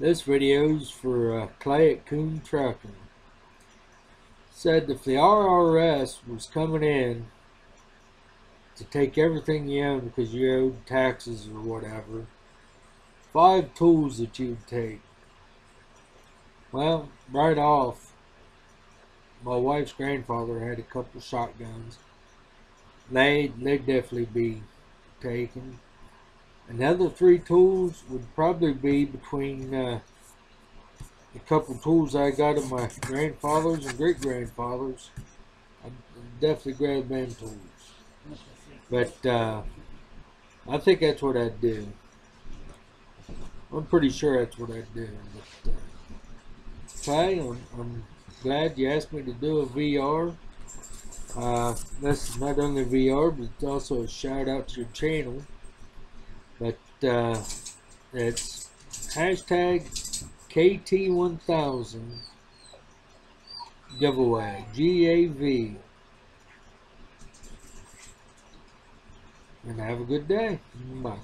This video is for uh, Clay at Koon Trucking. Said if the IRS was coming in to take everything you own because you owed taxes or whatever, five tools that you'd take. Well, right off, my wife's grandfather had a couple shotguns. They they'd definitely be taken. Another three tools would probably be between uh, a couple tools I got of my grandfather's and great grandfather's. I'd definitely grab them tools. But uh, I think that's what I'd do. I'm pretty sure that's what I'd do. But, uh, Clay, I'm, I'm glad you asked me to do a VR. Uh, this is not only VR, but it's also a shout out to your channel. But uh, it's hashtag KT1000 giveaway. G-A-V. And have a good day. Bye.